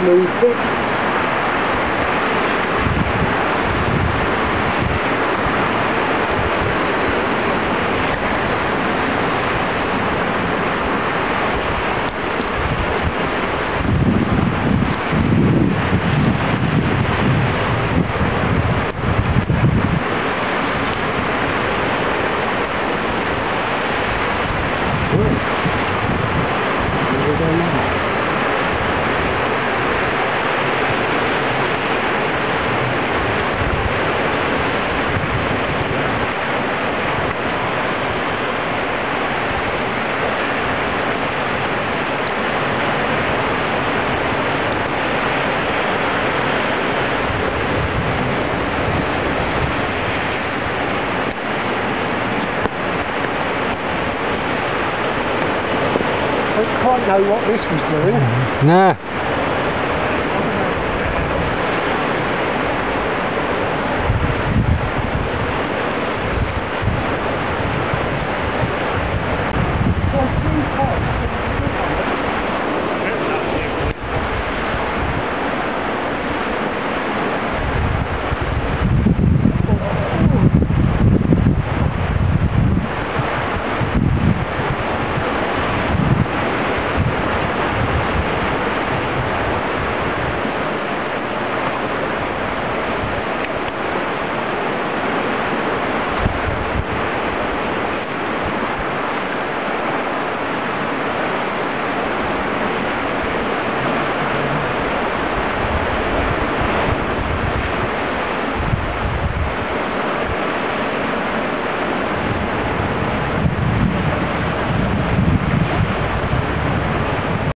moved it. I quite know what this was doing. No.